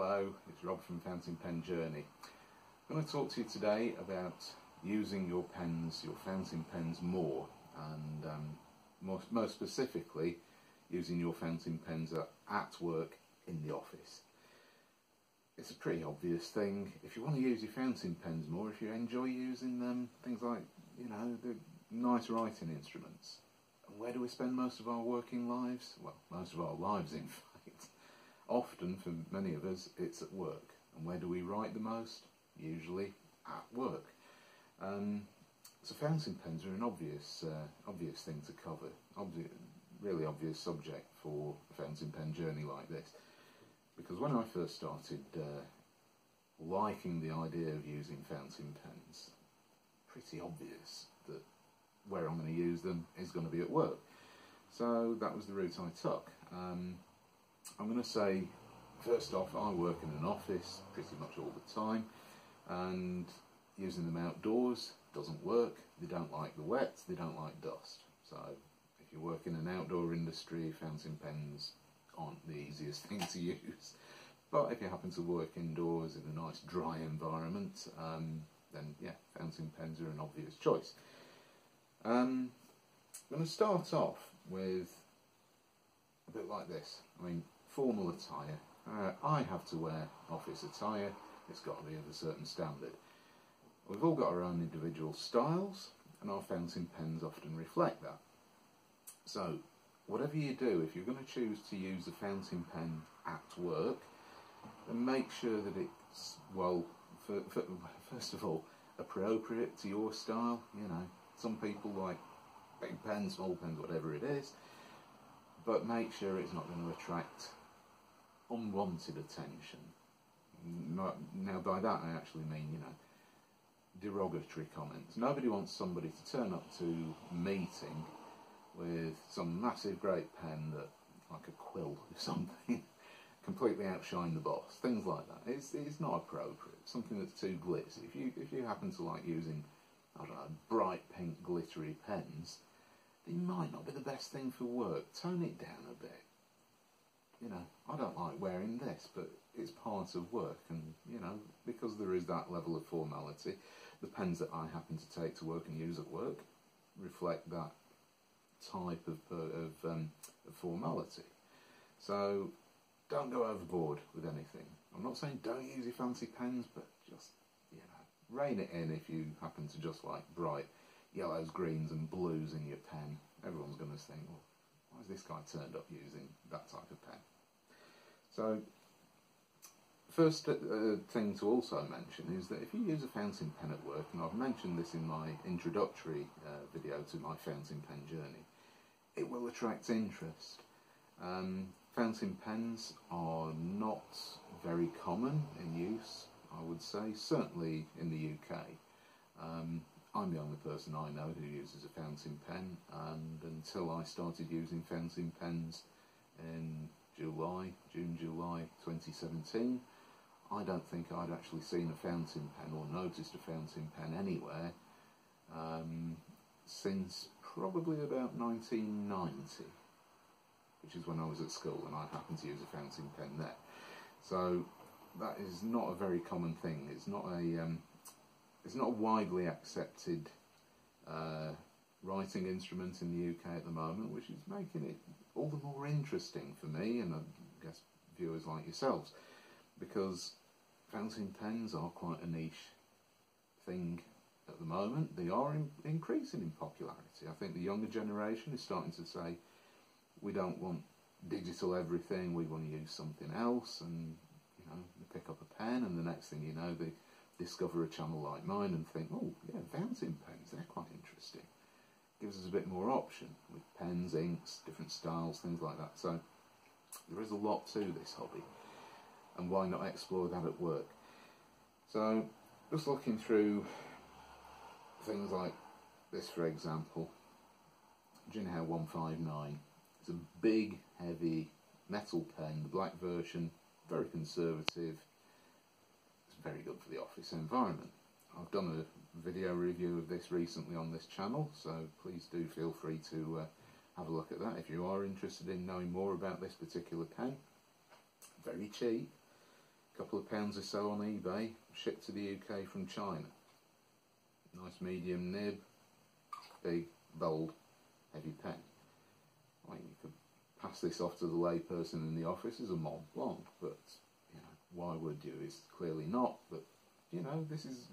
Hello, it's Rob from Fountain Pen Journey. I'm going to talk to you today about using your pens, your fountain pens more and um, more, most specifically using your fountain pens at, at work in the office. It's a pretty obvious thing. If you want to use your fountain pens more, if you enjoy using them, things like, you know, the nice writing instruments. And where do we spend most of our working lives? Well, most of our lives in fact. Often, for many of us, it's at work. And where do we write the most? Usually at work. Um, so fountain pens are an obvious, uh, obvious thing to cover. Obvi really obvious subject for a fountain pen journey like this. Because when I first started uh, liking the idea of using fountain pens, pretty obvious that where I'm going to use them is going to be at work. So that was the route I took. Um, I'm going to say, first off, I work in an office pretty much all the time, and using them outdoors doesn't work. They don't like the wet, they don't like dust. So if you work in an outdoor industry, fountain pens aren't the easiest thing to use. But if you happen to work indoors in a nice dry environment, um, then yeah, fountain pens are an obvious choice. Um, I'm going to start off with a bit like this. I mean, formal attire. Uh, I have to wear office attire. It's got to be of a certain standard. We've all got our own individual styles, and our fountain pens often reflect that. So, whatever you do, if you're going to choose to use a fountain pen at work, then make sure that it's, well, for, for, first of all, appropriate to your style. You know, some people like big pens, small pens, whatever it is, but make sure it's not going to attract unwanted attention. Now, by that I actually mean, you know, derogatory comments. Nobody wants somebody to turn up to meeting with some massive great pen that, like a quill or something, completely outshine the boss. Things like that. It's, it's not appropriate. Something that's too glitzy. If you, if you happen to like using, I don't know, bright pink glittery pens, they might not be the best thing for work. Tone it down a bit. You know, I don't like wearing this, but it's part of work, and you know, because there is that level of formality, the pens that I happen to take to work and use at work reflect that type of, uh, of, um, of formality. So don't go overboard with anything. I'm not saying don't use your fancy pens, but just, you know, rein it in if you happen to just like bright yellows, greens and blues in your pen. Everyone's going to think, well, why is this guy turned up using that type of pen? So First uh, thing to also mention is that if you use a fountain pen at work, and I've mentioned this in my introductory uh, video to my fountain pen journey, it will attract interest. Um, fountain pens are not very common in use, I would say, certainly in the UK. Um, I'm the only person I know who uses a fountain pen, and until I started using fountain pens in July, June, July 2017, I don't think I'd actually seen a fountain pen or noticed a fountain pen anywhere um, since probably about 1990, which is when I was at school and I happened to use a fountain pen there. So that is not a very common thing. It's not a um, it's not a widely accepted uh, writing instrument in the UK at the moment, which is making it all the more interesting for me and I guess viewers like yourselves because fountain pens are quite a niche thing at the moment. They are in, increasing in popularity. I think the younger generation is starting to say, we don't want digital everything, we want to use something else, and you know, they pick up a pen, and the next thing you know, they discover a channel like mine and think, oh, yeah, fountain pens, they're quite interesting. Gives us a bit more option with pens, inks, different styles, things like that. So there is a lot to this hobby and why not explore that at work? So, just looking through things like this, for example, Jinhao 159. It's a big, heavy metal pen, the black version, very conservative. Very good for the office environment. I've done a video review of this recently on this channel, so please do feel free to uh, have a look at that if you are interested in knowing more about this particular pen. Very cheap, a couple of pounds or so on eBay, shipped to the UK from China. Nice medium nib, big, bold, heavy pen. I mean, you could pass this off to the layperson in the office as a Mont Blanc, but why would you? It's clearly not, but you know, this is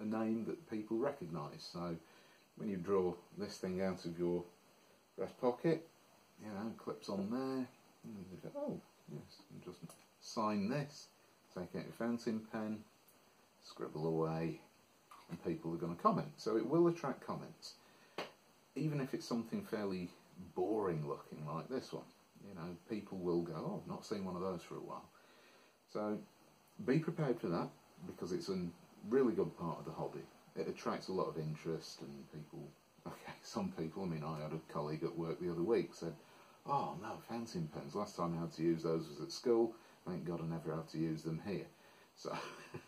a name that people recognise. So when you draw this thing out of your breast pocket, you know, clips on there, you go, oh, yes, and just sign this, take out your fountain pen, scribble away, and people are going to comment. So it will attract comments, even if it's something fairly boring looking like this one. You know, people will go, oh, I've not seen one of those for a while. So be prepared for that because it's a really good part of the hobby. It attracts a lot of interest and people, okay, some people, I mean, I had a colleague at work the other week said, oh no, fountain pens, last time I had to use those was at school, thank God I never have to use them here. So,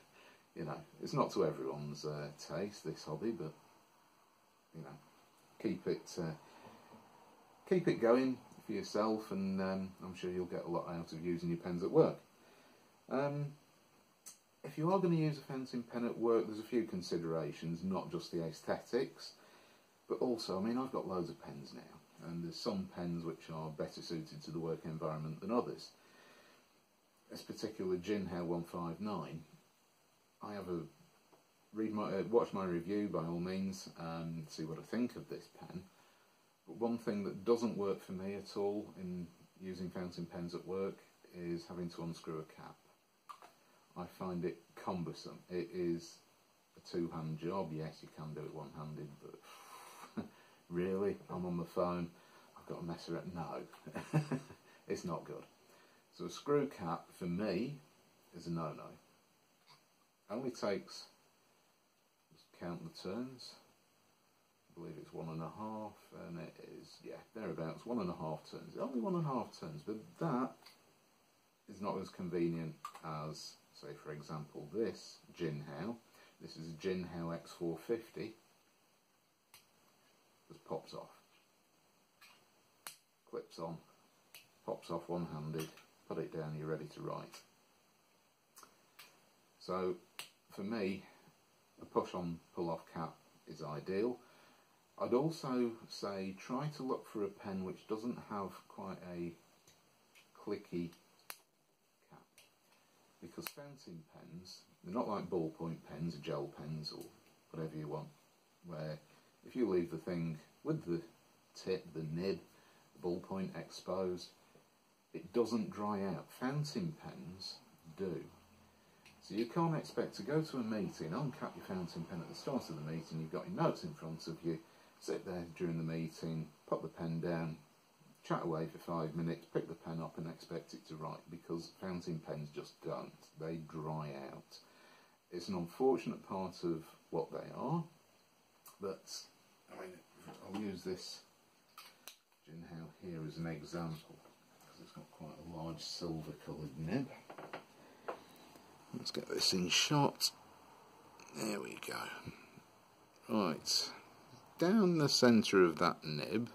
you know, it's not to everyone's uh, taste, this hobby, but, you know, keep it, uh, keep it going for yourself and um, I'm sure you'll get a lot out of using your pens at work. Um, if you are going to use a fountain pen at work, there's a few considerations, not just the aesthetics, but also, I mean, I've got loads of pens now, and there's some pens which are better suited to the work environment than others. This particular Jinhao 159, I have a read my uh, watch my review by all means and see what I think of this pen. But one thing that doesn't work for me at all in using fountain pens at work is having to unscrew a cap. I find it cumbersome. It is a two-hand job. Yes, you can do it one-handed, but really, I'm on the phone. I've got to mess around. No, it's not good. So a screw cap for me is a no-no. Only takes. Just count the turns. I believe it's one and a half, and it is yeah thereabouts one and a half turns. Only one and a half turns, but that is not as convenient as Say for example this Jinhao, this is a Jinhao X450, just pops off. Clips on, pops off one-handed, put it down, you're ready to write. So for me, a push-on pull-off cap is ideal. I'd also say try to look for a pen which doesn't have quite a clicky because fountain pens, they're not like ballpoint pens or gel pens or whatever you want, where if you leave the thing with the tip, the nib, the ballpoint exposed, it doesn't dry out. Fountain pens do. So you can't expect to go to a meeting, uncap your fountain pen at the start of the meeting, you've got your notes in front of you, sit there during the meeting, put the pen down, chat away for five minutes, pick the pen up and expect it to write because fountain pens just don't. They dry out. It's an unfortunate part of what they are, but I mean, I'll use this Jinhao here as an example because it's got quite a large silver coloured nib. Let's get this in shot. There we go. Right, down the centre of that nib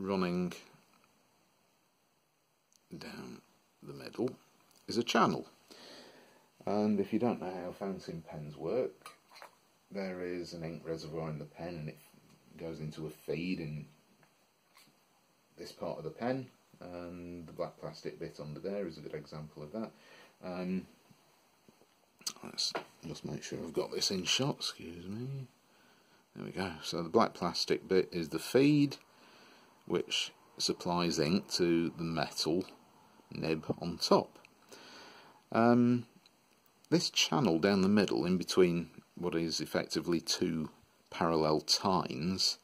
running down the middle is a channel. And if you don't know how fountain pens work, there is an ink reservoir in the pen and it goes into a feed in this part of the pen and the black plastic bit under there is a good example of that. Um, let's just make sure I've got this in shot, excuse me. There we go. So the black plastic bit is the feed which supplies ink to the metal nib on top. Um, this channel down the middle, in between what is effectively two parallel tines,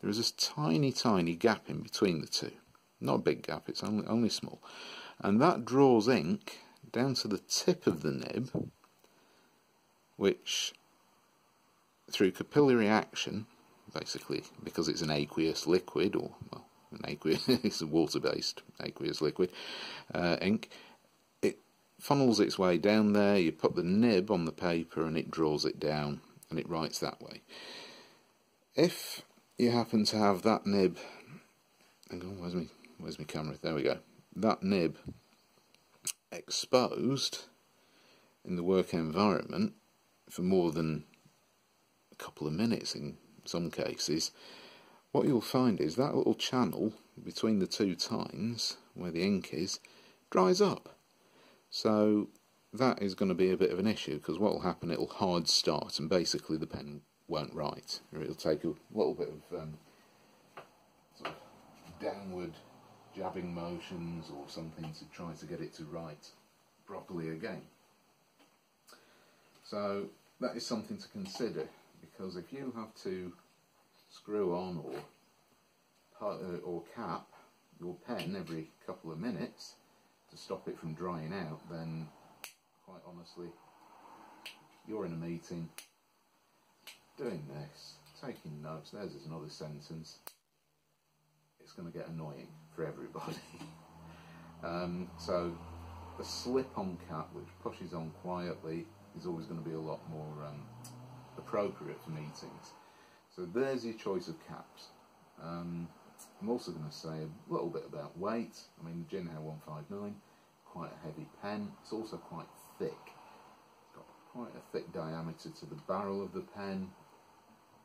there is this tiny, tiny gap in between the two. Not a big gap, it's only, only small. And that draws ink down to the tip of the nib, which, through capillary action, basically because it's an aqueous liquid, or well, aqueous, it's a water-based aqueous liquid uh, ink. It funnels its way down there. You put the nib on the paper, and it draws it down, and it writes that way. If you happen to have that nib, hang on, where's my where's my camera? There we go. That nib exposed in the work environment for more than a couple of minutes in some cases, what you'll find is that little channel between the two tines where the ink is dries up. So that is going to be a bit of an issue because what will happen, it'll hard start and basically the pen won't write. Or it'll take a little bit of, um, sort of downward jabbing motions or something to try to get it to write properly again. So that is something to consider because if you have to screw on or uh, or cap your pen every couple of minutes to stop it from drying out, then quite honestly, you're in a meeting doing this, taking notes, there's another sentence, it's going to get annoying for everybody. um, so a slip-on cap which pushes on quietly is always going to be a lot more um, appropriate for meetings. So there's your choice of caps. Um, I'm also going to say a little bit about weight. I mean, the Jinhao 159, quite a heavy pen. It's also quite thick. It's got quite a thick diameter to the barrel of the pen,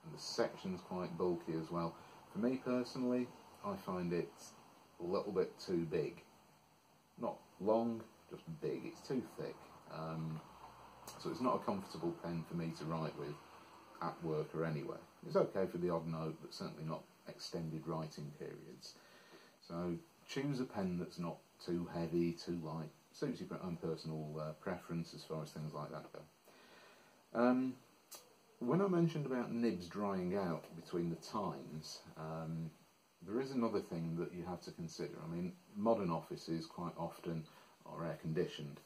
and the section's quite bulky as well. For me personally, I find it a little bit too big. Not long, just big. It's too thick. Um, so it's not a comfortable pen for me to write with at work or anywhere. It's okay for the odd note, but certainly not extended writing periods. So choose a pen that's not too heavy, too light, suits your own personal uh, preference as far as things like that go. Um, when I mentioned about nibs drying out between the tines, um, there is another thing that you have to consider. I mean, modern offices quite often are air conditioned.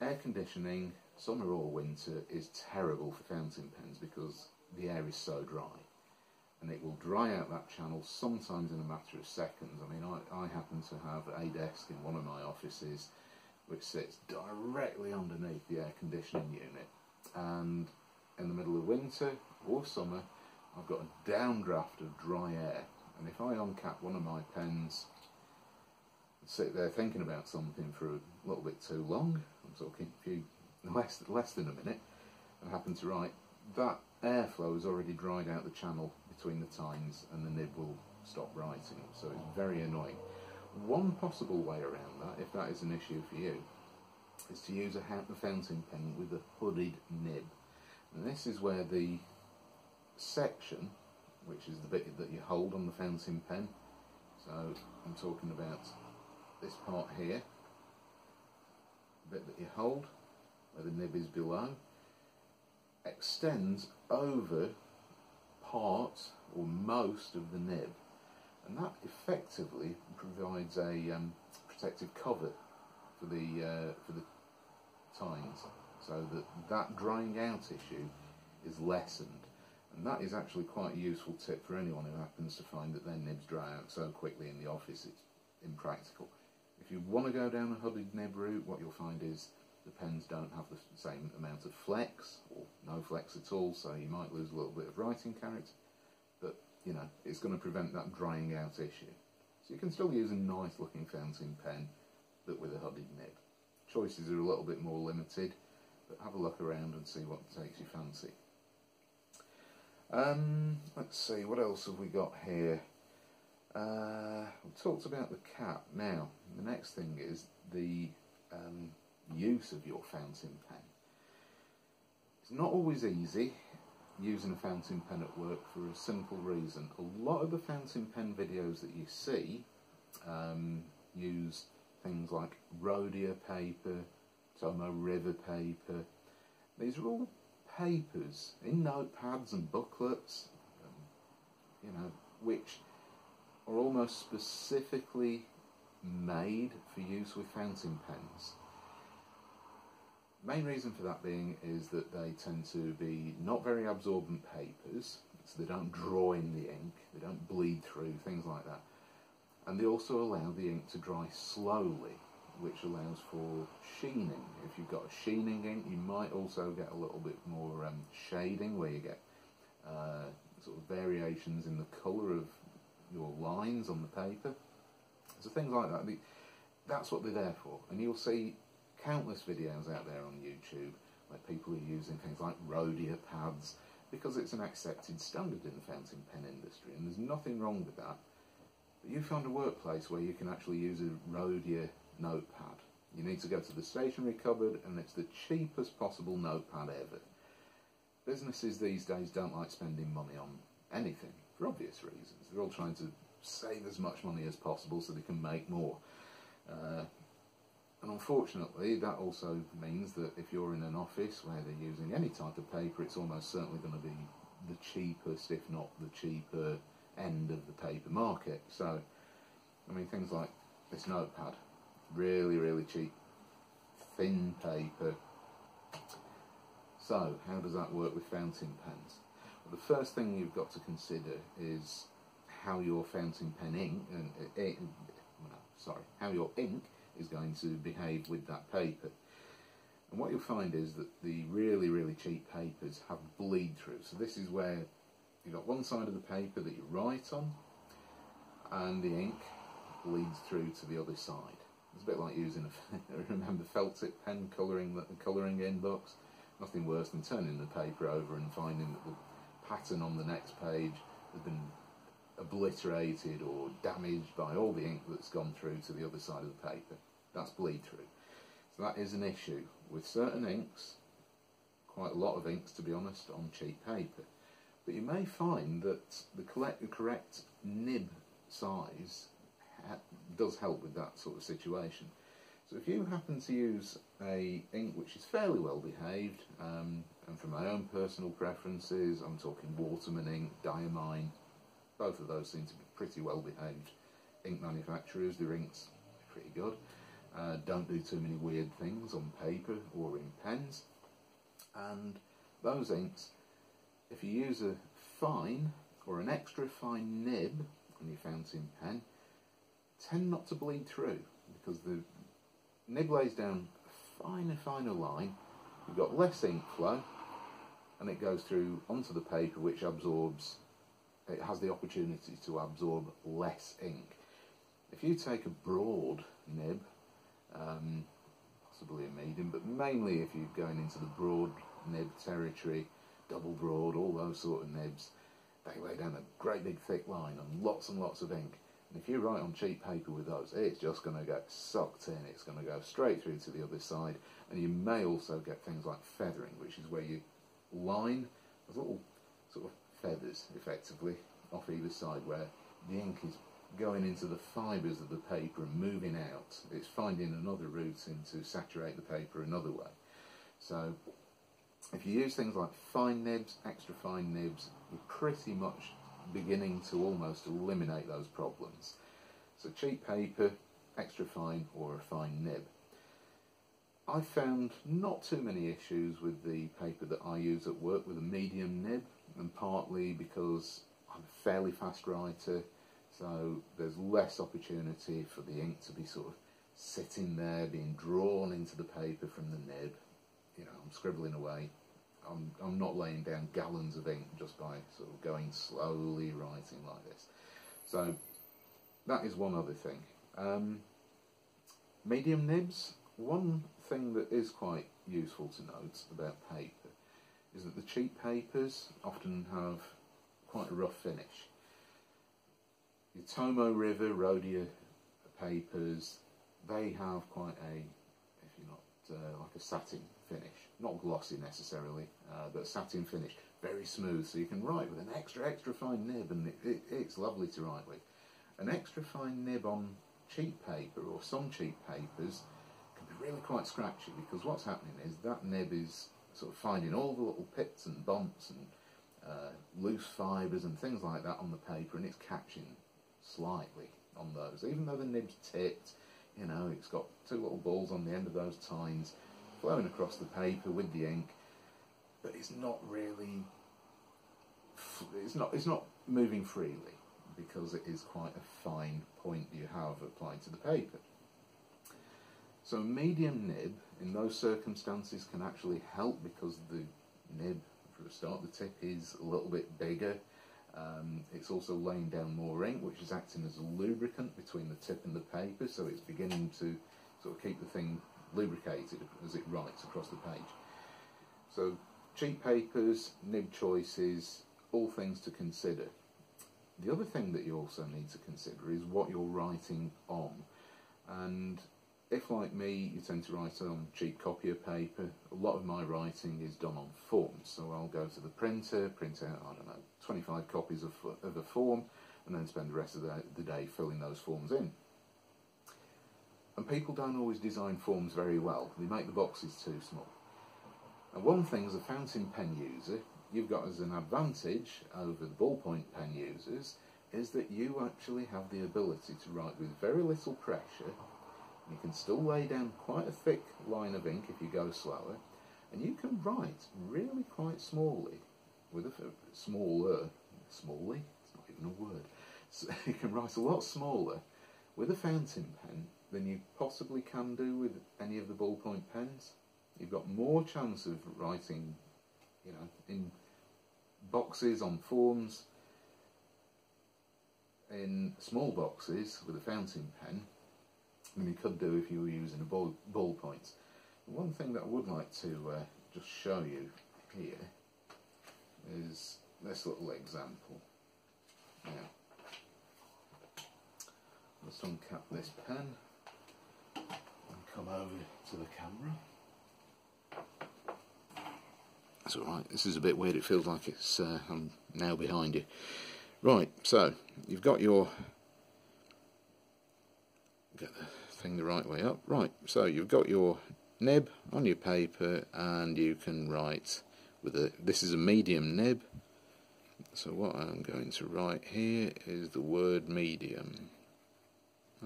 Air conditioning, summer or winter, is terrible for fountain pens because the air is so dry. And it will dry out that channel sometimes in a matter of seconds. I mean, I, I happen to have a desk in one of my offices which sits directly underneath the air conditioning unit. And in the middle of winter or summer, I've got a downdraft of dry air. And if I uncap one of my pens sit there thinking about something for a little bit too long, I'm talking a few, less, less than a minute, and happen to write, that airflow has already dried out the channel between the tines and the nib will stop writing, so it's very annoying. One possible way around that, if that is an issue for you, is to use a fountain pen with a hooded nib. And this is where the section, which is the bit that you hold on the fountain pen, so I'm talking about this part here, the bit that you hold, where the nib is below, extends over part or most of the nib and that effectively provides a um, protective cover for the uh, for the tines so that that drying out issue is lessened and that is actually quite a useful tip for anyone who happens to find that their nibs dry out so quickly in the office it's impractical. If you want to go down a hooded nib route what you'll find is the pens don't have the same amount of flex or no flex at all so you might lose a little bit of writing character. But you know it's going to prevent that drying out issue. So you can still use a nice looking fountain pen but with a hooded nib. Choices are a little bit more limited but have a look around and see what takes your fancy. Um, let's see what else have we got here? Uh, we talked about the cap. Now the next thing is the um, use of your fountain pen. It's not always easy using a fountain pen at work for a simple reason. A lot of the fountain pen videos that you see um, use things like Rhodia paper, Tomoe River paper. These are all papers in notepads and booklets, um, you know, which are almost specifically made for use with fountain pens. Main reason for that being is that they tend to be not very absorbent papers, so they don't draw in the ink, they don't bleed through, things like that. And they also allow the ink to dry slowly, which allows for sheening. If you've got a sheening ink, you might also get a little bit more um, shading, where you get uh, sort of variations in the colour of your lines on the paper. So things like that. That's what they're there for. And you'll see countless videos out there on YouTube where people are using things like Rhodia pads because it's an accepted standard in the fountain pen industry and there's nothing wrong with that. But you found a workplace where you can actually use a Rhodia notepad. You need to go to the stationery cupboard and it's the cheapest possible notepad ever. Businesses these days don't like spending money on anything for obvious reasons. They're all trying to save as much money as possible so they can make more. Uh, and unfortunately, that also means that if you're in an office where they're using any type of paper, it's almost certainly going to be the cheapest, if not the cheaper, end of the paper market. So, I mean, things like this notepad, really, really cheap, thin paper. So, how does that work with fountain pens? Well, the first thing you've got to consider is how your fountain pen ink, uh, sorry, how your ink is going to behave with that paper. And what you'll find is that the really, really cheap papers have bleed through. So this is where you've got one side of the paper that you write on, and the ink bleeds through to the other side. It's a bit like using a, remember felt tip pen colouring the colouring in books. Nothing worse than turning the paper over and finding that the pattern on the next page has been obliterated or damaged by all the ink that's gone through to the other side of the paper. That's bleed through. So that is an issue with certain inks, quite a lot of inks to be honest, on cheap paper. But you may find that the correct nib size does help with that sort of situation. So if you happen to use a ink which is fairly well behaved, um, and for my own personal preferences, I'm talking Waterman ink, Diamine, both of those seem to be pretty well behaved ink manufacturers. Their inks are pretty good. Uh, don't do too many weird things on paper or in pens. And those inks, if you use a fine or an extra fine nib on your fountain pen, tend not to bleed through because the nib lays down a finer, finer line. You've got less ink flow and it goes through onto the paper which absorbs it has the opportunity to absorb less ink. If you take a broad nib, um, possibly a medium, but mainly if you're going into the broad nib territory, double broad, all those sort of nibs, they lay down a great big thick line and lots and lots of ink. And if you write on cheap paper with those, it's just going to get sucked in. It's going to go straight through to the other side. And you may also get things like feathering, which is where you line those little sort of feathers effectively off either side where the ink is going into the fibres of the paper and moving out. It's finding another route to saturate the paper another way. So if you use things like fine nibs, extra fine nibs, you're pretty much beginning to almost eliminate those problems. So cheap paper, extra fine or a fine nib. I found not too many issues with the paper that I use at work with a medium nib and partly because I'm a fairly fast writer so there's less opportunity for the ink to be sort of sitting there being drawn into the paper from the nib. You know I'm scribbling away. I'm, I'm not laying down gallons of ink just by sort of going slowly writing like this. So that is one other thing. Um, medium nibs. One thing that is quite useful to note about paper is that the cheap papers often have quite a rough finish. Your Tomoe River Rhodia papers, they have quite a, if you're not, uh, like a satin finish. Not glossy necessarily, uh, but satin finish. Very smooth, so you can write with an extra, extra fine nib, and it, it, it's lovely to write with. An extra fine nib on cheap paper, or some cheap papers, can be really quite scratchy because what's happening is that nib is sort of finding all the little pits and bumps and uh, loose fibres and things like that on the paper and it's catching slightly on those. Even though the nib's tipped, you know, it's got two little balls on the end of those tines flowing across the paper with the ink, but it's not really, it's not, it's not moving freely because it is quite a fine point you have applied to the paper. So a medium nib in those circumstances can actually help because the nib, for a start, the tip is a little bit bigger. Um, it's also laying down more ink, which is acting as a lubricant between the tip and the paper, so it's beginning to sort of keep the thing lubricated as it writes across the page. So cheap papers, nib choices, all things to consider. The other thing that you also need to consider is what you're writing on. And if, like me, you tend to write on cheap copier paper, a lot of my writing is done on forms. So I'll go to the printer, print out, I don't know, 25 copies of, of a form, and then spend the rest of the, the day filling those forms in. And people don't always design forms very well. They make the boxes too small. And one thing as a fountain pen user, you've got as an advantage over the ballpoint pen users is that you actually have the ability to write with very little pressure. You can still lay down quite a thick line of ink if you go slower, and you can write really quite smallly with a smaller, smallly. It's not even a word. So you can write a lot smaller with a fountain pen than you possibly can do with any of the ballpoint pens. You've got more chance of writing, you know, in boxes on forms, in small boxes with a fountain pen than you could do if you were using a ball, ballpoint. One thing that I would like to uh, just show you here is this little example. Now, let's uncap this pen and come over to the camera. That's alright, this is a bit weird, it feels like it's uh, I'm now behind you. Right, so you've got your get the thing the right way up. Right, so you've got your nib on your paper and you can write with a this is a medium nib. So what I'm going to write here is the word medium.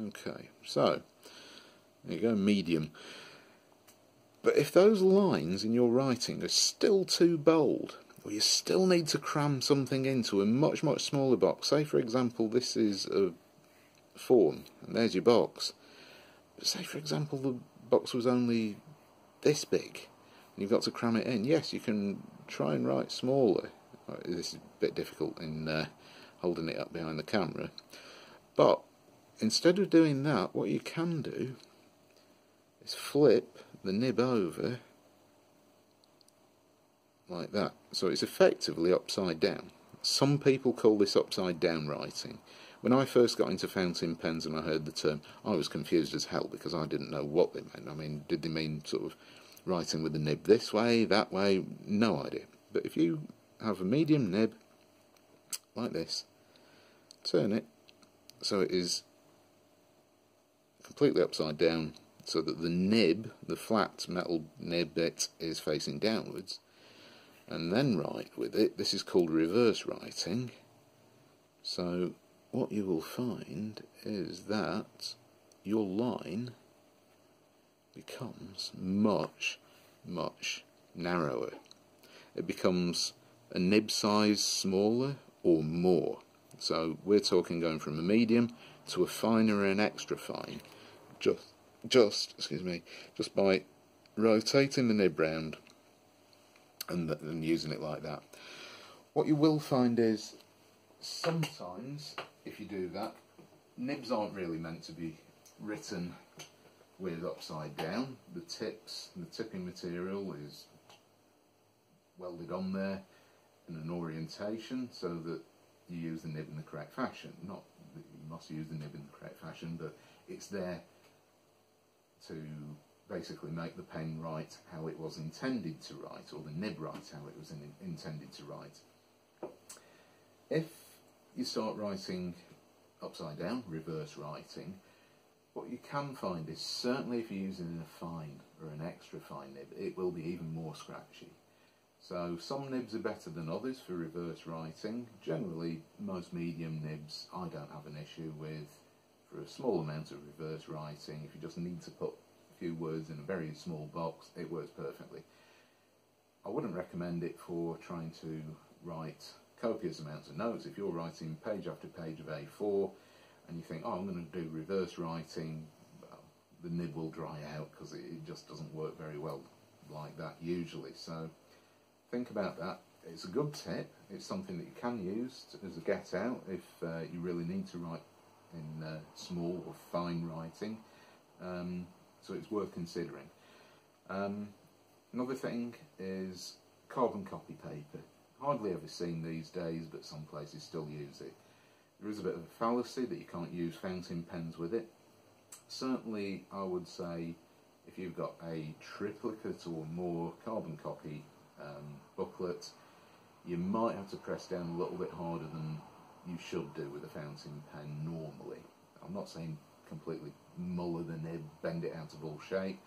Okay, so there you go, medium. But if those lines in your writing are still too bold, or you still need to cram something into a much, much smaller box, say for example this is a form, and there's your box. But say for example the box was only this big, and you've got to cram it in. Yes, you can try and write smaller. This is a bit difficult in uh, holding it up behind the camera. But instead of doing that, what you can do is flip the nib over like that. So it's effectively upside down. Some people call this upside down writing. When I first got into fountain pens and I heard the term, I was confused as hell because I didn't know what they meant. I mean, did they mean sort of writing with the nib this way, that way? No idea. But if you have a medium nib like this, turn it so it is completely upside down so that the nib, the flat metal nib bit, is facing downwards, and then write with it. This is called reverse writing. So what you will find is that your line becomes much, much narrower. It becomes a nib size smaller or more. So we're talking going from a medium to a finer and extra fine. Just just, excuse me, just by rotating the nib round and, and using it like that. What you will find is sometimes, if you do that, nibs aren't really meant to be written with upside down. The tips, the tipping material is welded on there in an orientation so that you use the nib in the correct fashion. Not that you must use the nib in the correct fashion, but it's there to basically make the pen write how it was intended to write, or the nib write how it was in, intended to write. If you start writing upside down, reverse writing, what you can find is certainly if you're using a fine or an extra fine nib, it will be even more scratchy. So some nibs are better than others for reverse writing. Generally, most medium nibs I don't have an issue with for a small amount of reverse writing, if you just need to put a few words in a very small box, it works perfectly. I wouldn't recommend it for trying to write copious amounts of notes. If you're writing page after page of A4 and you think, oh, I'm going to do reverse writing, well, the nib will dry out because it, it just doesn't work very well like that usually. So think about that. It's a good tip. It's something that you can use as a get out if uh, you really need to write in uh, small or fine writing. Um, so it's worth considering. Um, another thing is carbon copy paper. Hardly ever seen these days, but some places still use it. There is a bit of a fallacy that you can't use fountain pens with it. Certainly, I would say if you've got a triplicate or more carbon copy um, booklet, you might have to press down a little bit harder than you should do with a fountain pen normally. I'm not saying completely muller the nib, bend it out of all shape,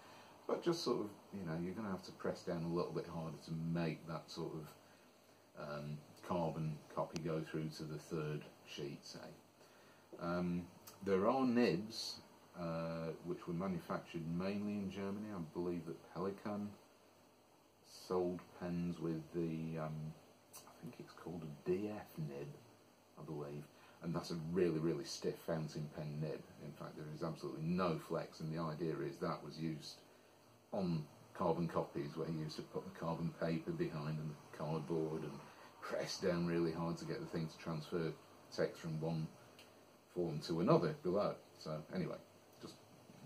but just sort of, you know, you're going to have to press down a little bit harder to make that sort of um, carbon copy go through to the third sheet, say. Um, there are nibs uh, which were manufactured mainly in Germany. I believe that Pelikan sold pens with the, um, I think it's called a DF nib, I believe. And that's a really, really stiff fountain pen nib. In fact, there is absolutely no flex, and the idea is that was used on carbon copies where you used to put the carbon paper behind and the cardboard and press down really hard to get the thing to transfer text from one form to another below. So anyway, just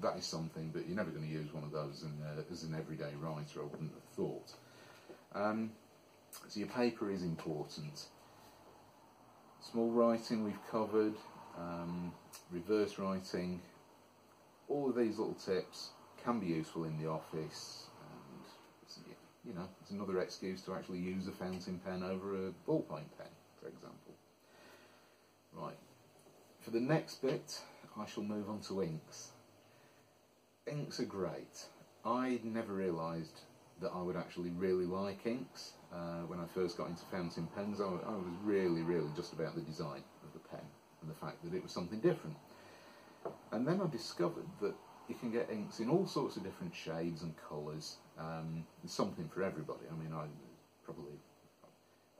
that is something, but you're never going to use one of those in, uh, as an everyday writer, I wouldn't have thought. Um, so your paper is important. Small writing we've covered, um, reverse writing, all of these little tips can be useful in the office and you know, it's another excuse to actually use a fountain pen over a ballpoint pen, for example. Right, for the next bit I shall move on to inks. Inks are great. I never realised that I would actually really like inks. Uh, when I first got into fountain pens, I, I was really, really just about the design of the pen and the fact that it was something different. And then I discovered that you can get inks in all sorts of different shades and colours. Um, something for everybody. I mean, I probably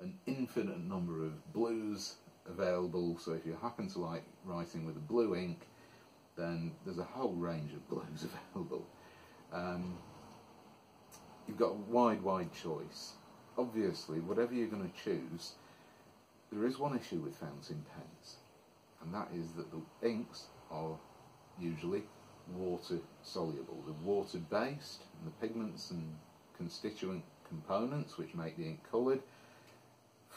an infinite number of blues available. So if you happen to like writing with a blue ink, then there's a whole range of blues available. Um, you've got a wide, wide choice. Obviously, whatever you're going to choose, there is one issue with fountain pens, and that is that the inks are usually water soluble. They're water based, and the pigments and constituent components which make the ink coloured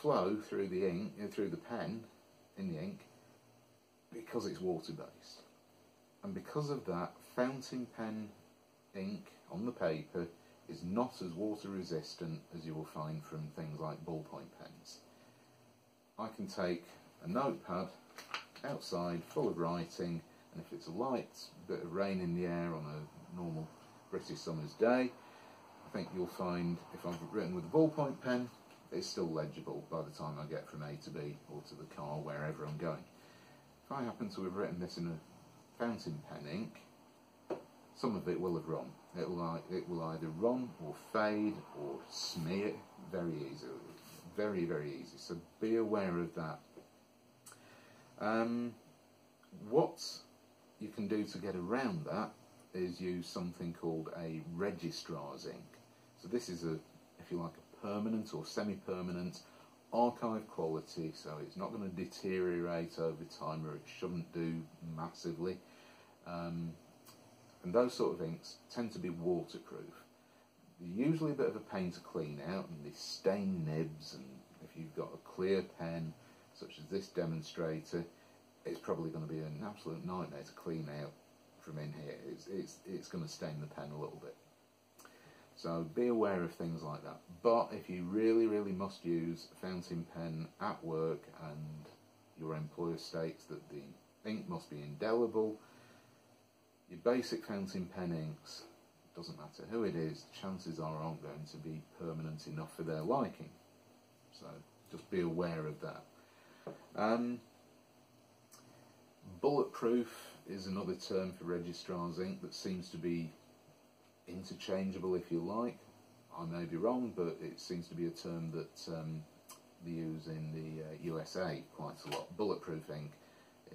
flow through the ink, uh, through the pen in the ink because it's water based. And because of that, fountain pen ink on the paper is not as water resistant as you will find from things like ballpoint pens. I can take a notepad outside full of writing and if it's a light bit of rain in the air on a normal British summer's day, I think you'll find if I've written with a ballpoint pen, it's still legible by the time I get from A to B or to the car, wherever I'm going. If I happen to have written this in a fountain pen ink, some of it will have run. It will, it will either run or fade or smear very easily. Very, very easy. So be aware of that. Um, what you can do to get around that is use something called a registrar's ink. So this is a, if you like, a permanent or semi-permanent archive quality, so it's not going to deteriorate over time or it shouldn't do massively. Um, and those sort of inks tend to be waterproof. They're usually a bit of a pain to clean out and they stain nibs and if you've got a clear pen such as this demonstrator it's probably going to be an absolute nightmare to clean out from in here. It's, it's, it's going to stain the pen a little bit. So be aware of things like that. But if you really, really must use a fountain pen at work and your employer states that the ink must be indelible, your basic fountain pen inks, doesn't matter who it is, chances are aren't going to be permanent enough for their liking. So just be aware of that. Um, Bulletproof is another term for registrar's ink that seems to be interchangeable if you like. I may be wrong, but it seems to be a term that um, they use in the uh, USA quite a lot. Bulletproof ink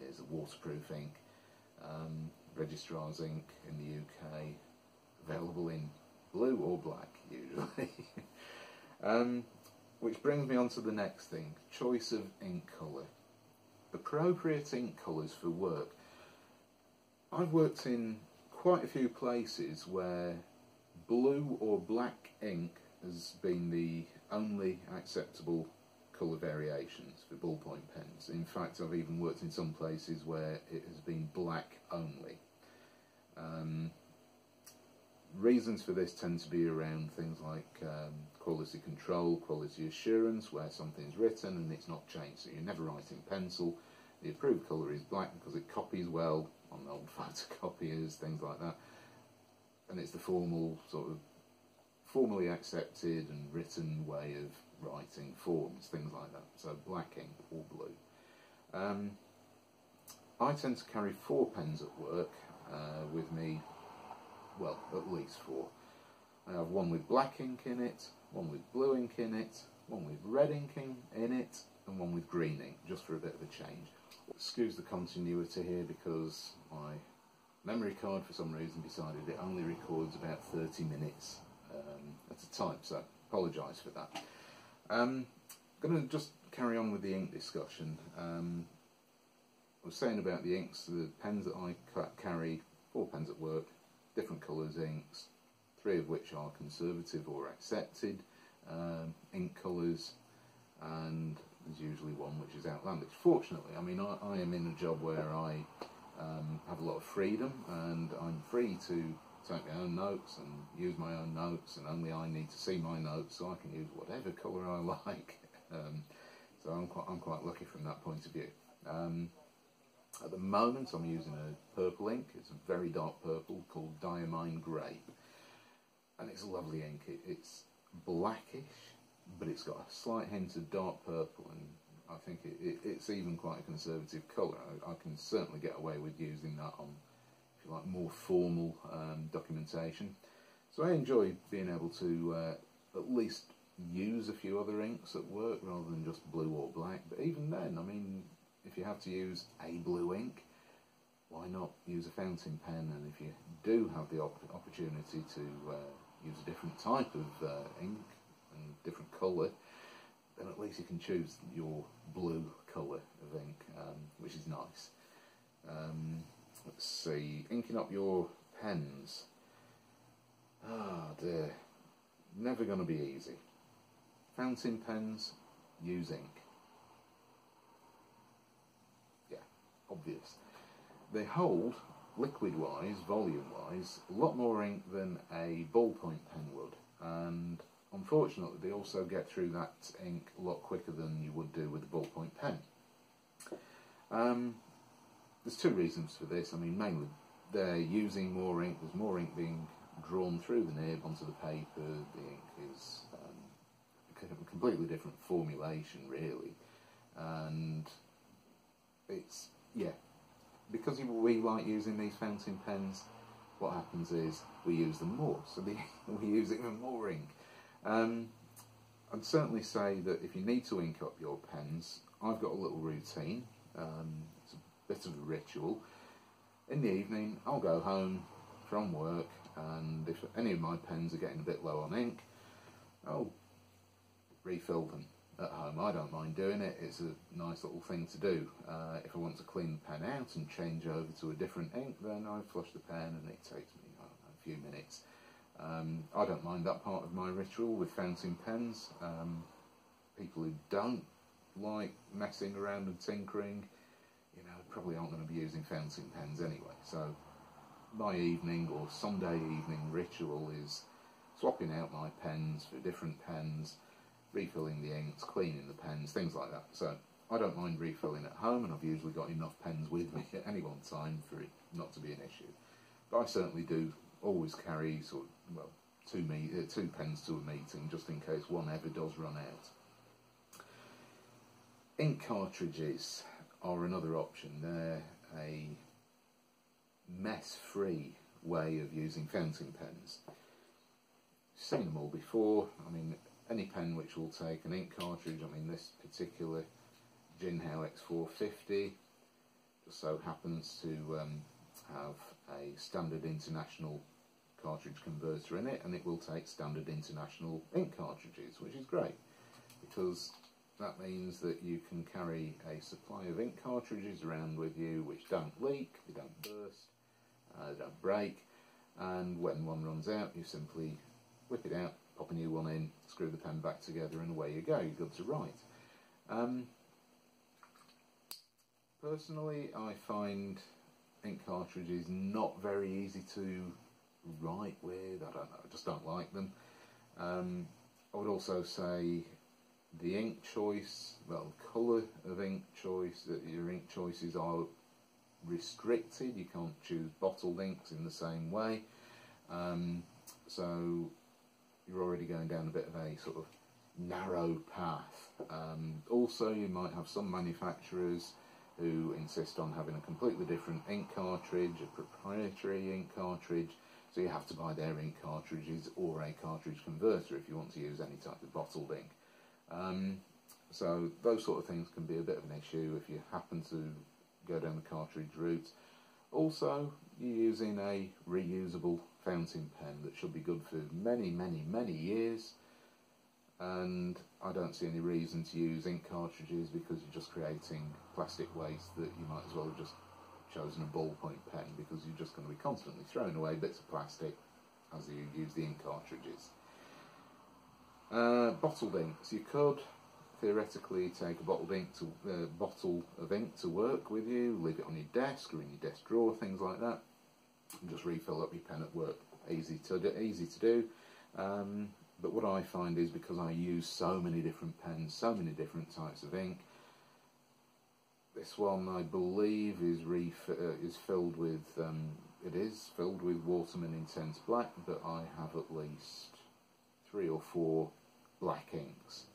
is a waterproof ink. Um, registrar's ink in the UK, available in blue or black usually. um, which brings me on to the next thing, choice of ink colour appropriate ink colours for work. I've worked in quite a few places where blue or black ink has been the only acceptable colour variations for ballpoint pens. In fact, I've even worked in some places where it has been black only. Um, reasons for this tend to be around things like um, quality control, quality assurance, where something's written and it's not changed. So you're never write in pencil. The approved colour is black because it copies well on old photocopiers, things like that. And it's the formal sort of formally accepted and written way of writing forms, things like that. So black ink or blue. Um, I tend to carry four pens at work uh, with me, well, at least four. I have one with black ink in it, one with blue ink in it, one with red ink in it, and one with green ink, just for a bit of a change. Excuse the continuity here because my memory card for some reason decided it only records about 30 minutes um, at a time, so apologise for that. Um, I'm going to just carry on with the ink discussion. Um, I was saying about the inks, the pens that I carry, four pens at work, different colours inks, three of which are conservative or accepted um, ink colours, and there's usually one which is outlandish. Fortunately, I mean, I, I am in a job where I um, have a lot of freedom and I'm free to take my own notes and use my own notes, and only I need to see my notes, so I can use whatever colour I like. Um, so I'm quite, I'm quite lucky from that point of view. Um, at the moment, I'm using a purple ink. It's a very dark purple called Diamine Grey, and it's a lovely ink. It, it's blackish, but it's got a slight hint of dark purple, and I think it, it, it's even quite a conservative colour. I, I, can certainly get away with using that on, if you like, more formal um, documentation. So I enjoy being able to uh, at least use a few other inks at work rather than just blue or black. But even then, I mean, if you have to use a blue ink, why not use a fountain pen? And if you do have the op opportunity to uh, use a different type of uh, ink different colour, then at least you can choose your blue colour of ink, um, which is nice. Um, let's see, inking up your pens. Ah oh dear, never going to be easy. Fountain pens use ink. Yeah, obvious. They hold, liquid-wise, volume-wise, a lot more ink than a ballpoint pen would, and unfortunately they also get through that ink a lot quicker than you would do with a ballpoint pen. Um, there's two reasons for this. I mean, mainly they're using more ink. There's more ink being drawn through the nib onto the paper. The ink is um, a completely different formulation, really, and it's yeah. Because we like using these fountain pens, what happens is we use them more, so the, we use even more ink. Um, I'd certainly say that if you need to ink up your pens, I've got a little routine. Um, it's a bit of a ritual. In the evening, I'll go home from work, and if any of my pens are getting a bit low on ink, I'll refill them at home. I don't mind doing it. It's a nice little thing to do. Uh, if I want to clean the pen out and change over to a different ink, then I flush the pen, and it takes me know, a few minutes. Um, I don't mind that part of my ritual with fountain pens. Um, people who don't like messing around and tinkering, you know, probably aren't going to be using fountain pens anyway. So my evening or Sunday evening ritual is swapping out my pens for different pens, refilling the inks, cleaning the pens, things like that. So I don't mind refilling at home, and I've usually got enough pens with me at any one time for it not to be an issue. But I certainly do always carry sort of, well, two, me uh, two pens to a meeting just in case one ever does run out. Ink cartridges are another option. They're a mess-free way of using fountain pens. Seen them all before. I mean, any pen which will take an ink cartridge. I mean, this particular Jinhao X450 just so happens to um, have a standard international cartridge converter in it and it will take standard international ink cartridges which is great because that means that you can carry a supply of ink cartridges around with you which don't leak, they don't burst, uh, they don't break and when one runs out you simply whip it out, pop a new one in, screw the pen back together and away you go, you're good to write. Um, personally I find ink cartridges not very easy to write with, I don't know, I just don't like them. Um, I would also say the ink choice, well, the colour of ink choice, that your ink choices are restricted. You can't choose bottled inks in the same way. Um, so you're already going down a bit of a sort of narrow path. Um, also, you might have some manufacturers who insist on having a completely different ink cartridge, a proprietary ink cartridge, so you have to buy their ink cartridges or a cartridge converter if you want to use any type of bottled ink. Um, so those sort of things can be a bit of an issue if you happen to go down the cartridge route. Also, you're using a reusable fountain pen that should be good for many, many, many years. And I don't see any reason to use ink cartridges because you're just creating plastic waste that you might as well just chosen a ballpoint pen because you're just going to be constantly throwing away bits of plastic as you use the ink cartridges. Uh, bottled inks. You could theoretically take a bottled ink to uh, bottle of ink to work with you, leave it on your desk or in your desk drawer, things like that, and just refill up your pen at work. Easy to do, easy to do. Um, but what I find is because I use so many different pens, so many different types of ink, this one I believe is uh, is filled with um, it is filled with Waterman Intense Black, but I have at least three or four black inks.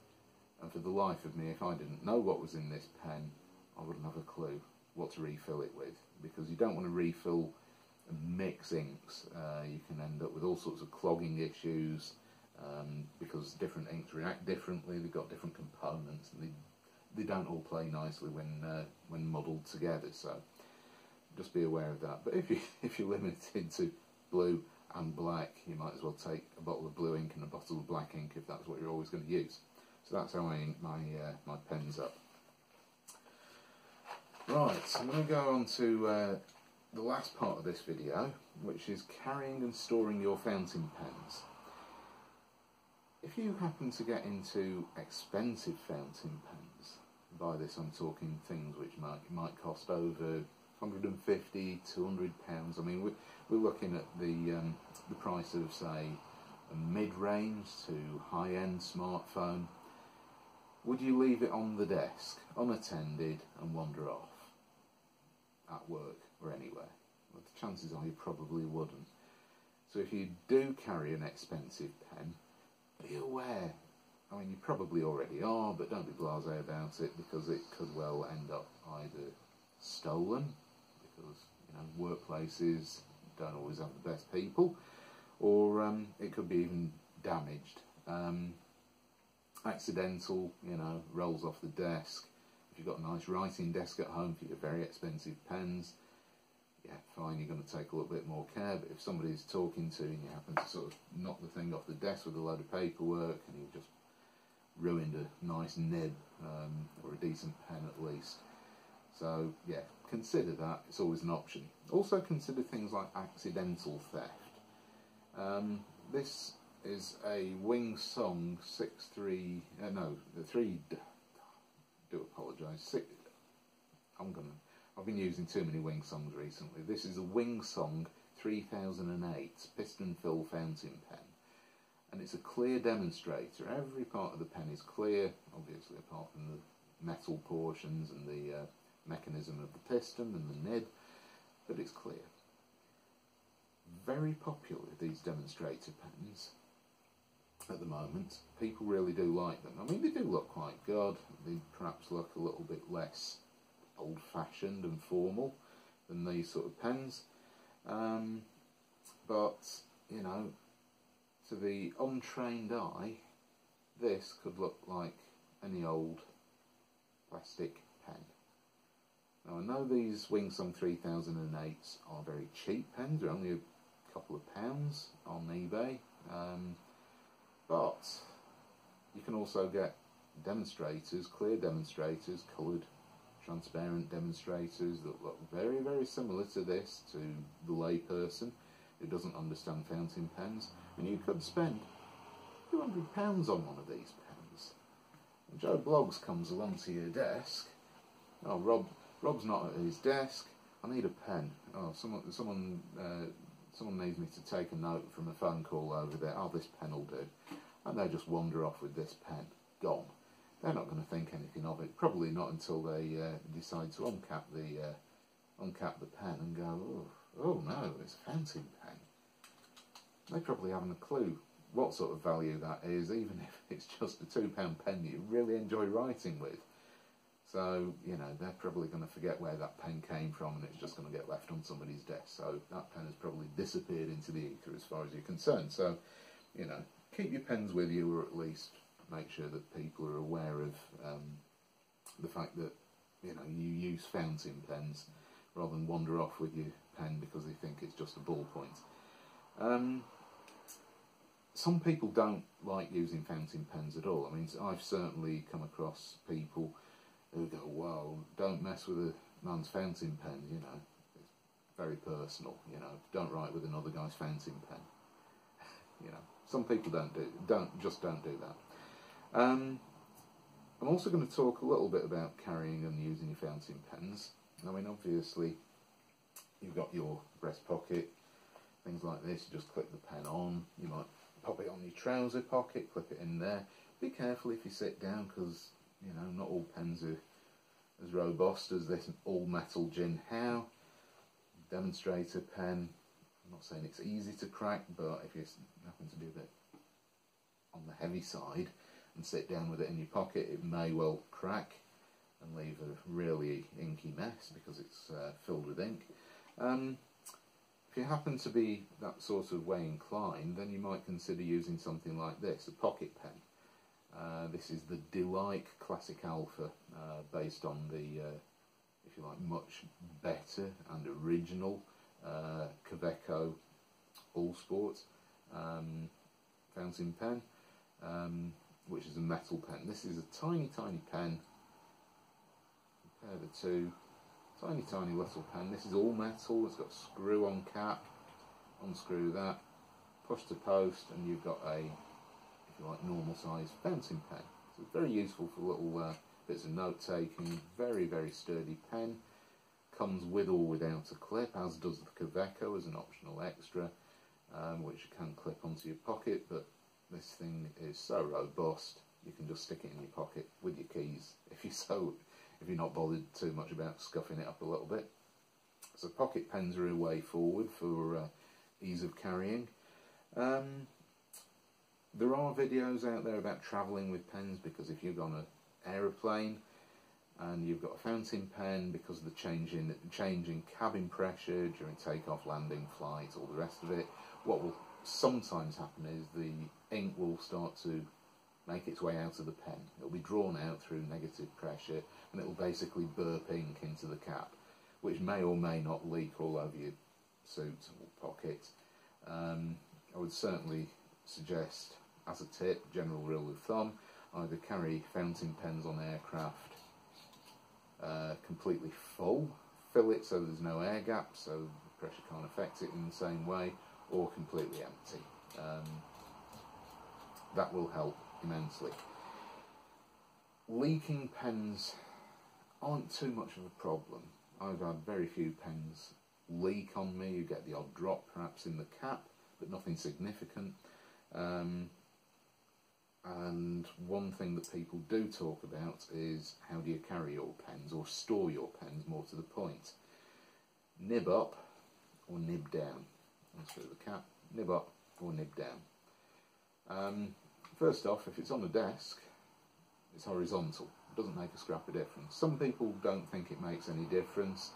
And for the life of me, if I didn't know what was in this pen, I wouldn't have a clue what to refill it with. Because you don't want to refill and mix inks. Uh, you can end up with all sorts of clogging issues um, because different inks react differently. They've got different components, and they they don't all play nicely when uh, when muddled together. So just be aware of that. But if you if you're limited to blue and black, you might as well take a bottle of blue ink and a bottle of black ink if that's what you're always going to use. So that's how I ink my uh, my pens up. Right, so I'm going to go on to uh, the last part of this video, which is carrying and storing your fountain pens. If you happen to get into expensive fountain pens, by this I'm talking things which might might cost over 150, 200 pounds. I mean, we're, we're looking at the um, the price of say a mid-range to high-end smartphone. Would you leave it on the desk, unattended, and wander off at work or anywhere? Well, the chances are you probably wouldn't. So if you do carry an expensive pen, be aware I mean, you probably already are, but don't be blasé about it because it could well end up either stolen, because you know workplaces don't always have the best people, or um, it could be even damaged. Um, accidental, you know, rolls off the desk. If you've got a nice writing desk at home for your very expensive pens, yeah, fine, you're going to take a little bit more care. But if somebody's talking to you and you happen to sort of knock the thing off the desk with a load of paperwork and you just ruined a nice nib um, or a decent pen at least. So yeah, consider that. It's always an option. Also consider things like accidental theft. Um, this is a Wing Sung 6.3, uh, no, the 3, do apologise, 6, I'm gonna, I've been using too many Wing Sungs recently. This is a Wing Sung 3008 piston fill fountain pen and it's a clear demonstrator. Every part of the pen is clear, obviously apart from the metal portions and the uh, mechanism of the piston and the nib, but it's clear. Very popular, these demonstrator pens at the moment. People really do like them. I mean, they do look quite good. They perhaps look a little bit less old-fashioned and formal than these sort of pens. Um, but, you know, to the untrained eye, this could look like any old plastic pen. Now I know these Wing Sung 3008s are very cheap pens, they're only a couple of pounds on eBay, um, but you can also get demonstrators, clear demonstrators, coloured transparent demonstrators that look very very similar to this to the layperson. Who doesn't understand fountain pens, and you could spend £200 on one of these pens. And Joe Bloggs comes along to your desk. Oh, Rob, Rob's not at his desk. I need a pen. Oh, someone, someone, uh, someone needs me to take a note from a phone call over there. Oh, this pen will do. And they just wander off with this pen. Gone. They're not going to think anything of it. Probably not until they uh, decide to uncap the uh, uncap the pen and go, oh, oh no, it's a fountain pen. They probably haven't a clue what sort of value that is, even if it's just a two pound pen you really enjoy writing with. So, you know, they're probably going to forget where that pen came from and it's just going to get left on somebody's desk. So that pen has probably disappeared into the ether as far as you're concerned. So, you know, keep your pens with you or at least make sure that people are aware of um, the fact that, you know, you use fountain pens rather than wander off with your pen because they think it's just a ballpoint. Um, some people don't like using fountain pens at all. I mean, I've certainly come across people who go, well, don't mess with a man's fountain pen, you know. It's very personal, you know. Don't write with another guy's fountain pen. you know, some people don't do, don't just don't do that. Um, I'm also going to talk a little bit about carrying and using your fountain pens. I mean, obviously, you've got your breast pocket, things like this. You just clip the pen on. You might pop it on your trouser pocket, clip it in there. Be careful if you sit down because you know, not all pens are as robust as this all metal Jinhao demonstrator pen. I'm not saying it's easy to crack, but if you happen to be a bit on the heavy side and sit down with it in your pocket, it may well crack and leave a really inky mess because it's uh, filled with ink. Um, if you happen to be that sort of way inclined, then you might consider using something like this, a pocket pen. Uh, this is the Delike Classic Alpha, uh, based on the, uh, if you like, much better and original uh, AL Sport um, fountain pen, um, which is a metal pen. This is a tiny, tiny pen. Compare the two. Tiny, tiny little pen. This is all metal. It's got screw on cap. Unscrew that. Push to post, and you've got a if you like, normal size fountain pen. So it's very useful for little uh, bits of note taking. Very, very sturdy pen. Comes with or without a clip, as does the Kaweco as an optional extra, um, which you can clip onto your pocket. But this thing is so robust, you can just stick it in your pocket with your keys if you so, if you're not bothered too much about scuffing it up a little bit. So pocket pens are a way forward for uh, ease of carrying. Um, there are videos out there about travelling with pens because if you're on an aeroplane and you've got a fountain pen because of the change in, change in cabin pressure during takeoff, landing, flight, all the rest of it, what will sometimes happen is the ink will start to make its way out of the pen. It'll be drawn out through negative pressure and it will basically burp ink into the cap, which may or may not leak all over your suit or pocket. Um, I would certainly suggest as a tip, general rule of thumb, either carry fountain pens on aircraft uh, completely full, fill it so there's no air gap, so the pressure can't affect it in the same way, or completely empty. Um, that will help immensely. Leaking pens aren't too much of a problem. I've had very few pens leak on me. You get the odd drop perhaps in the cap, but nothing significant. Um, and one thing that people do talk about is how do you carry your pens or store your pens, more to the point. Nib up or nib down. Unscrew the cap, nib up or nib down. Um, first off, if it's on the desk, it's horizontal. It doesn't make a scrap of difference. Some people don't think it makes any difference.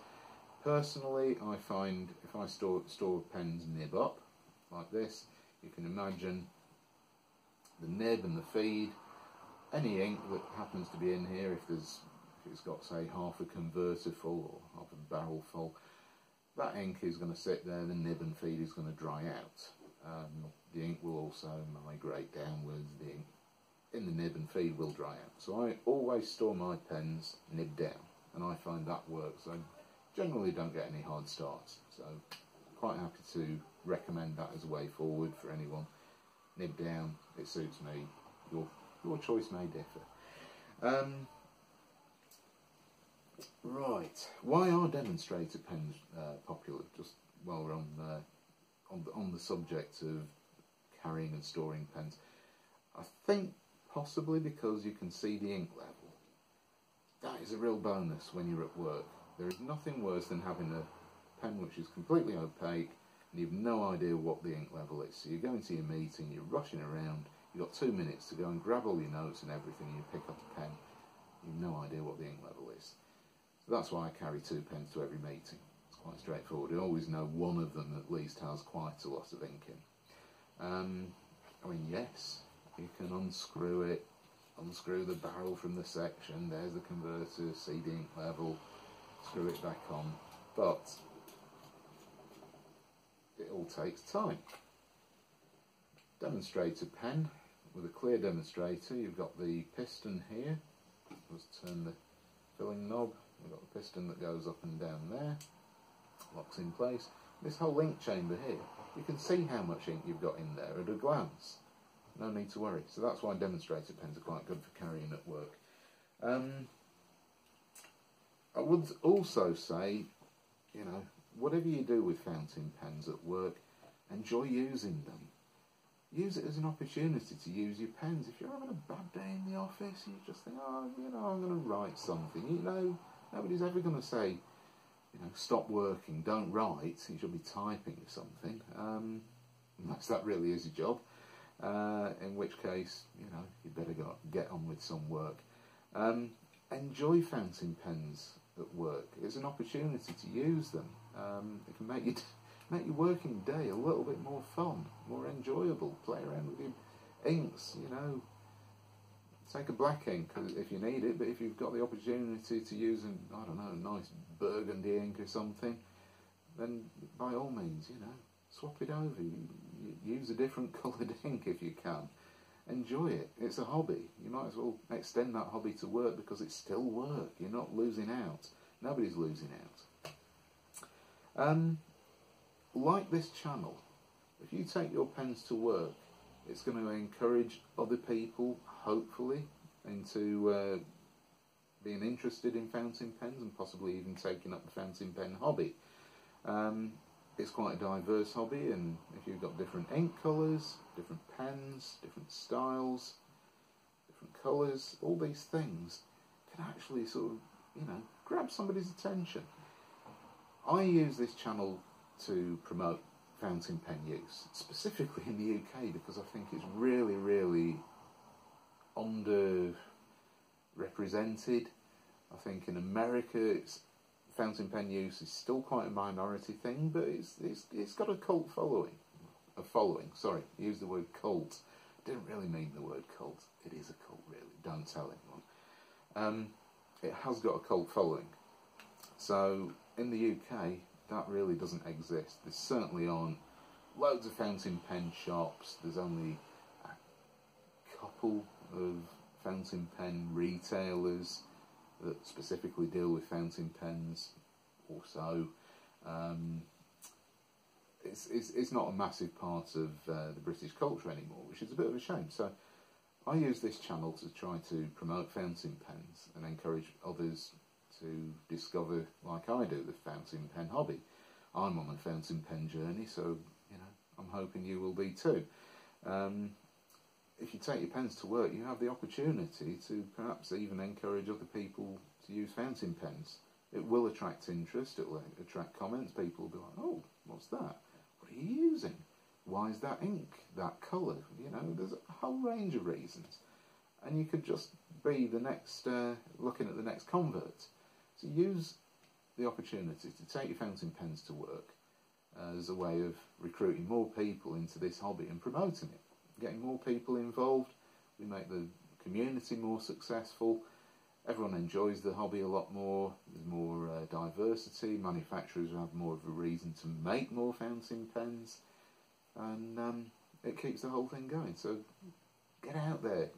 Personally, I find if I store, store pens nib up, like this, you can imagine the nib and the feed, any ink that happens to be in here, if there's if it's got say half a converter full or half a barrel full, that ink is going to sit there, the nib and feed is going to dry out. Um, the ink will also migrate downwards, the ink in the nib and feed will dry out. So I always store my pens nib down and I find that works. I generally don't get any hard starts, so quite happy to recommend that as a way forward for anyone. Nib down, it suits me. Your your choice may differ. Um, right, why are demonstrator pens uh, popular? Just while we're on uh, on the, on the subject of carrying and storing pens, I think possibly because you can see the ink level. That is a real bonus when you're at work. There is nothing worse than having a pen which is completely opaque and you've no idea what the ink level is. So you're going to your meeting, you're rushing around, you've got two minutes to go and grab all your notes and everything, and you pick up a pen, you've no idea what the ink level is. So that's why I carry two pens to every meeting. Quite straightforward. You always know one of them at least has quite a lot of ink in. Um, I mean, yes, you can unscrew it, unscrew the barrel from the section, there's the converter, see the ink level, screw it back on, but it all takes time. Demonstrator pen with a clear demonstrator, you've got the piston here, let's turn the filling knob, we've got the piston that goes up and down there, locks in place. This whole ink chamber here, you can see how much ink you've got in there at a glance. No need to worry. So that's why demonstrator pens are quite good for carrying at work. Um, I would also say, you know, whatever you do with fountain pens at work, enjoy using them. Use it as an opportunity to use your pens. If you're having a bad day in the office, you just think, oh, you know, I'm going to write something. You know, nobody's ever going to say, you know, stop working, don't write. You should be typing or something. Um, unless that really is job. Uh, in which case, you know, you'd better go, get on with some work. Um, enjoy fountain pens at work. It's an opportunity to use them. Um, it can make you make your working day a little bit more fun, more enjoyable. Play around with your inks, you know. Take a black ink if you need it, but if you've got the opportunity to use an I don't know, a nice burgundy ink or something, then by all means, you know, swap it over. use a different coloured ink if you can. Enjoy it. It's a hobby. You might as well extend that hobby to work because it's still work. You're not losing out. Nobody's losing out. Um, like this channel, if you take your pens to work, it's going to encourage other people, hopefully, into uh, being interested in fountain pens and possibly even taking up the fountain pen hobby. Um, it's quite a diverse hobby, and if you've got different ink colours, different pens, different styles, different colours, all these things can actually sort of, you know, grab somebody's attention. I use this channel to promote fountain pen use, specifically in the UK, because I think it's really, really underrepresented. I think in America, it's fountain pen use is still quite a minority thing, but it's it's it's got a cult following. A following, sorry, use the word cult. Didn't really mean the word cult. It is a cult, really. Don't tell anyone. Um, it has got a cult following. So in the UK, that really doesn't exist. There certainly aren't loads of fountain pen shops. There's only a couple of fountain pen retailers that specifically deal with fountain pens or so. Um, it's, it's, it's not a massive part of uh, the British culture anymore, which is a bit of a shame. So I use this channel to try to promote fountain pens and encourage others to discover, like I do, the fountain pen hobby. I'm on a fountain pen journey, so you know I'm hoping you will be too. Um, if you take your pens to work, you have the opportunity to perhaps even encourage other people to use fountain pens. It will attract interest, it will attract comments. People will be like, oh, what's that? What are you using? Why is that ink that colour? You know, there's a whole range of reasons. And you could just be the next, uh, looking at the next convert. So use the opportunity to take your fountain pens to work as a way of recruiting more people into this hobby and promoting it getting more people involved. We make the community more successful. Everyone enjoys the hobby a lot more. There's more uh, diversity. Manufacturers have more of a reason to make more fountain pens, and um, it keeps the whole thing going. So get out there,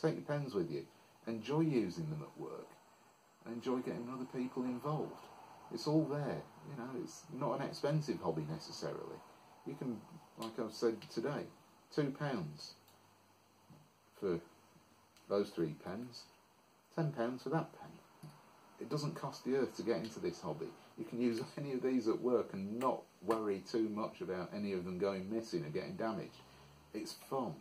take your pens with you, enjoy using them at work, enjoy getting other people involved. It's all there. You know, it's not an expensive hobby necessarily. You can, like I've said today, two pounds for those three pens, ten pounds for that pen. It doesn't cost the earth to get into this hobby. You can use any of these at work and not worry too much about any of them going missing or getting damaged. It's fun.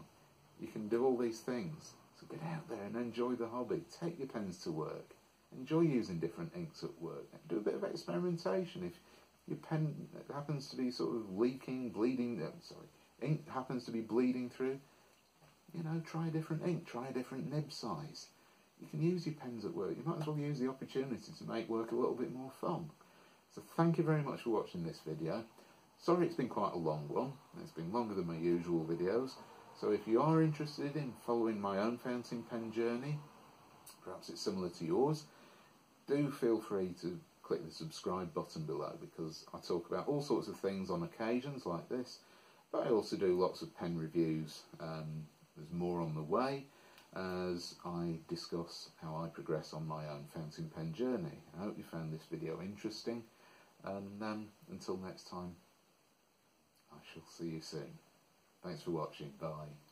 You can do all these things. So get out there and enjoy the hobby. Take your pens to work. Enjoy using different inks at work. Do a bit of experimentation. If your pen happens to be sort of leaking, bleeding, uh, sorry, ink happens to be bleeding through, you know, try a different ink, try a different nib size. You can use your pens at work. You might as well use the opportunity to make work a little bit more fun. So thank you very much for watching this video. Sorry it's been quite a long one. It's been longer than my usual videos. So if you are interested in following my own fountain pen journey, perhaps it's similar to yours, do feel free to click the subscribe button below because I talk about all sorts of things on occasions like this, but I also do lots of pen reviews. Um, there's more on the way as I discuss how I progress on my own fountain pen journey. I hope you found this video interesting and um, until next time I shall see you soon. Thanks for watching. Bye.